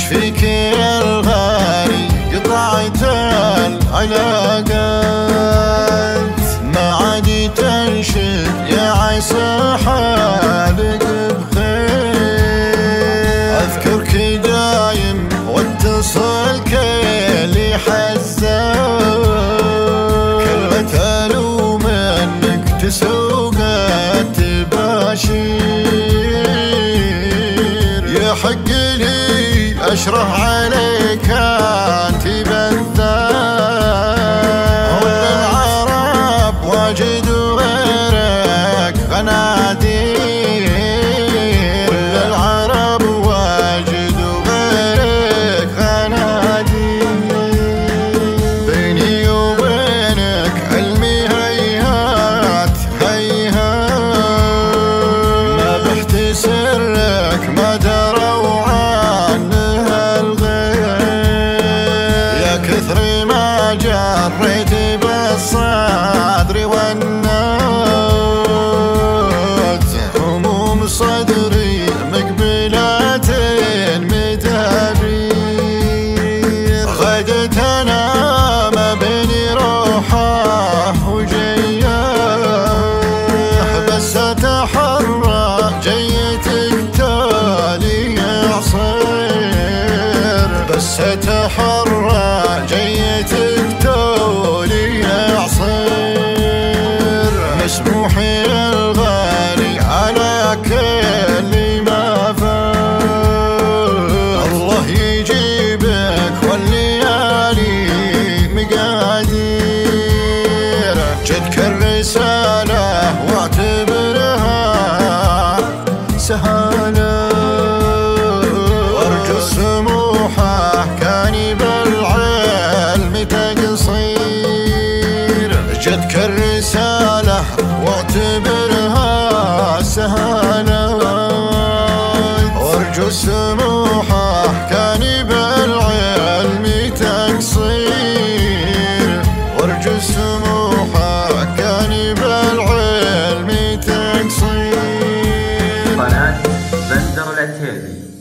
فيك يا الغالي؟ قطعت العلاقات. ما عاد تنشد يا عسى حالك بخير. اذكرك دايم واتصل كل حزان كلمة ألوم إنك تسوق تباشير يحق لي أشرح عليك انت ما جريت بالصدر والنات هموم صدري مقبلات متابير غدت أنا ما بيني روحه وجيه بس أتحرى جيتك تالي عصير بس أتحرى جيتك جدك الرسالة واعتبرها سهالة وارجو سموحه كان بالعلم تقصير. الرسالة واعتبرها وارجو سموحه হয়ে যায়